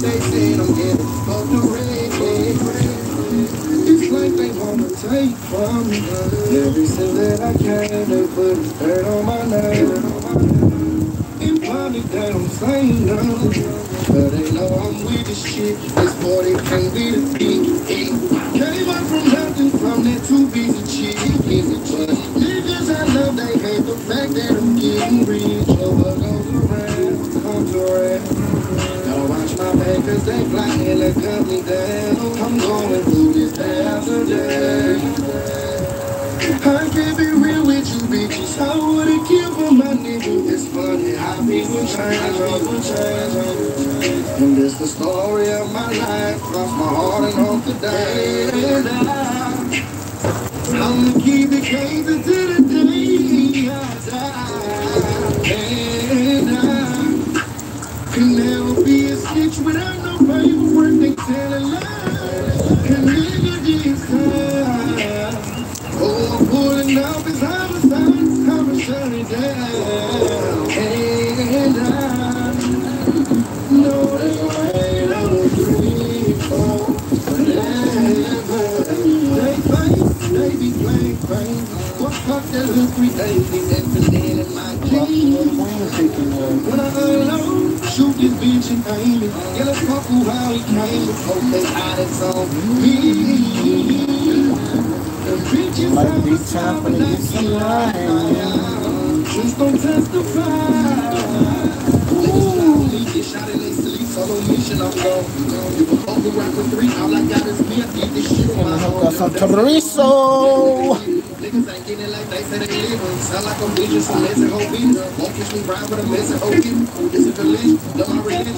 they say don't get all the rain. It's like they wanna take from me everything that I can. They put dirt on my name. In public they don't say no, but they know I'm with this shit. This boy they can't be the beat. Came up from nothing, from that to be. They flying to cut me down. I'm going through this day after day. I can't be real with you, bitches. I would've killed for my nigga. It's funny how people change, people change. And this the story of my life. Cross my heart and hope to I, I'ma keep it crazy to the day I die. And I can never telling lies. And nigga this time. Oh, I'm pulling up his homicide. I'ma shut it. That look three days? The land in my jeans. When I unload, shoot this bitch and aim it. Get a fuck who how he came. They hide it's on me. Like a big time for the just don't testify. Shot in they sleep, solo mission, I'm gone. You can hold the rock three, got is me. Niggas ain't getting it like they say they live. Sound like I'm bitching some messy hoe beat. Won't kiss me ride with a messy hoe beat. This is list, know my religion.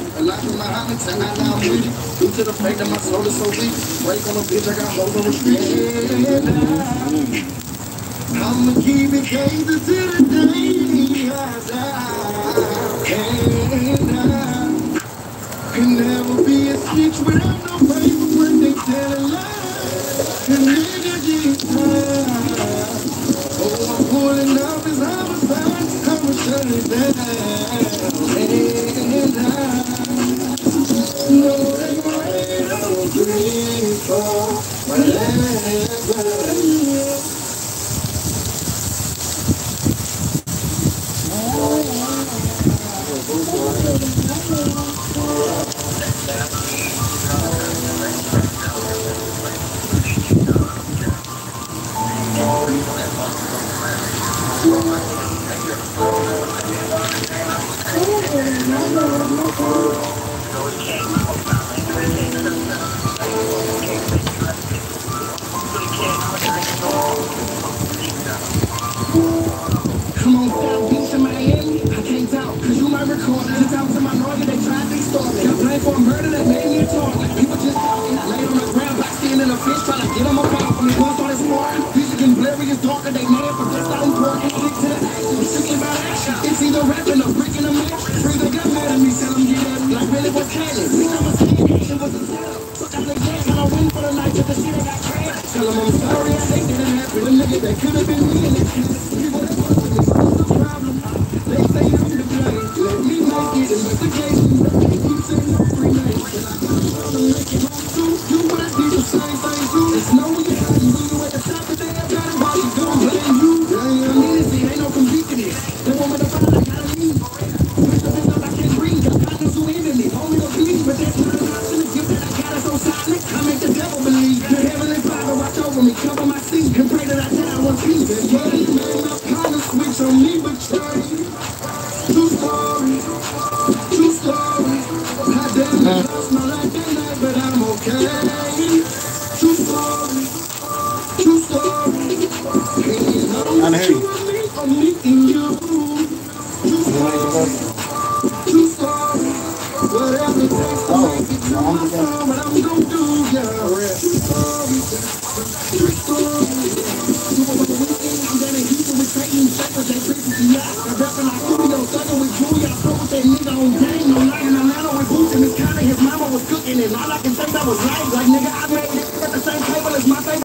Tell I now I'm with it. Due to the fact that my soul is so weak. Break on a bitch, I got hoes on restriction. I'ma keep it crazy to the day I. And I can never be a snitch without no paperwork. They telling lies. And nigga just time. Oh, I'm pulling. I'ma Come on, South Beach in Miami. I can't cause you might record. Just out to my lawyer, they tried to start. Got blamed for murder that made me a target. People just talking. On the ground, skin and a fish, trying to get them from me. Once on this morning, vision getting blurry, it's either rapping or breaking a match. Free they got mad at me, tell them get me. Like really canon. Bitch, I'm a skin, action was a setup. Took out the gas, and I win for the night, till the shit I got crashed. Tell them I'm sorry, I hate that it happened. A nigga that could have been me, and it's people that fuck with me. What's the problem? They say I'm to blame. Let me make it investigation. Over me, cover my seat, and pray that I die one piece. Yeah, you made my partner switch on me, but trade. True story, true story. I damn near lost my life in that, but I'm okay. True story, true story. And you know I that hear you you. and me meeting you. True story, true story. Whatever it takes to oh. make it to my song, what I'm all I can say that was think right, like nigga, I